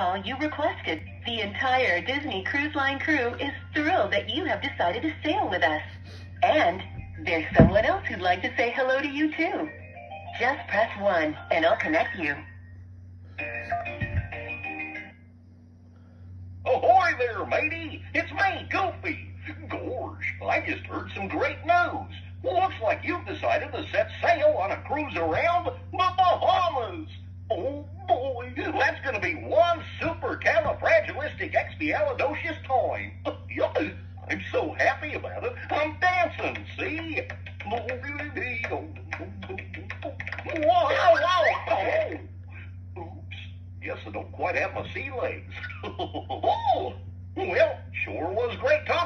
call you requested. The entire Disney Cruise Line crew is thrilled that you have decided to sail with us. And there's someone else who'd like to say hello to you too. Just press 1 and I'll connect you. Ahoy there, matey! It's me, Goofy. Gorge, I just heard some great news. Looks like you've decided to set sail on a cruise around that's going to be one supercalifragilisticexpialidocious time. I'm so happy about it. I'm dancing, see? Wow, wow, oh. Oops. Guess I don't quite have my sea legs. Oh, well, sure was great talking